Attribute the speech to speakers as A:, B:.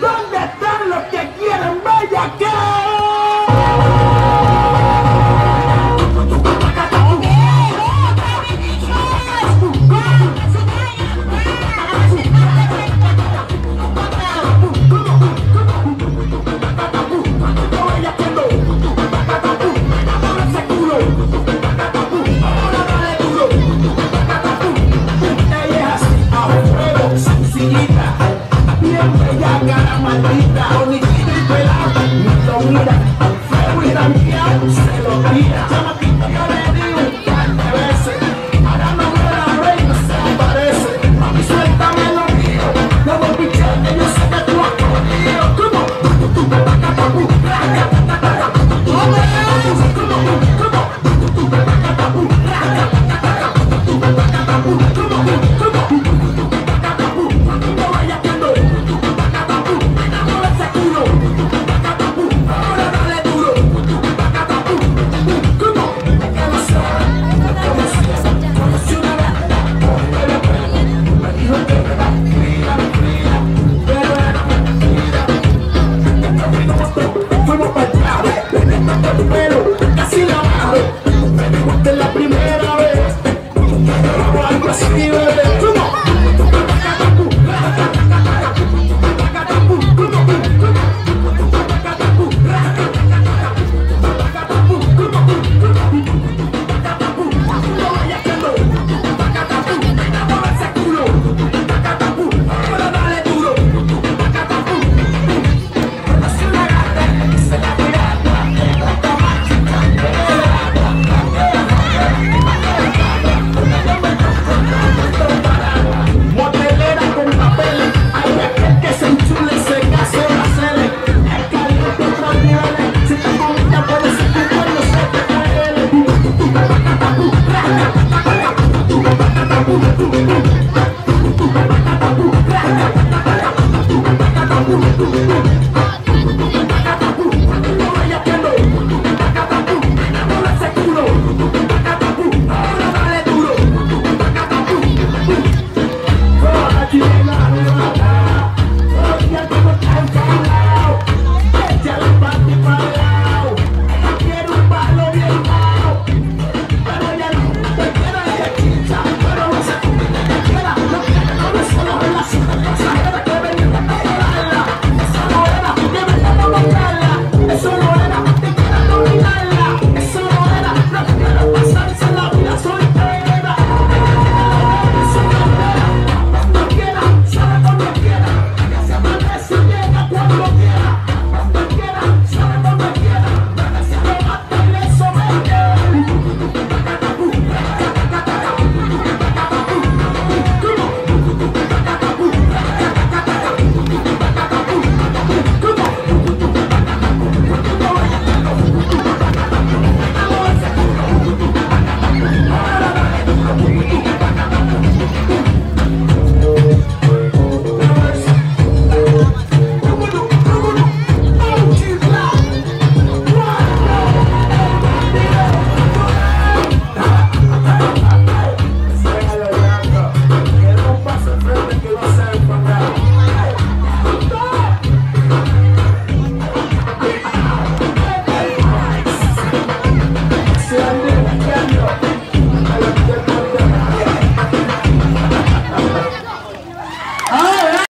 A: ¿Dónde están los que quieren Bellaquén?